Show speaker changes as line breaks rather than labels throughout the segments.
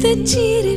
te giri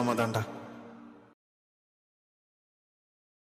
സമാധാനമാ മതാണ്ട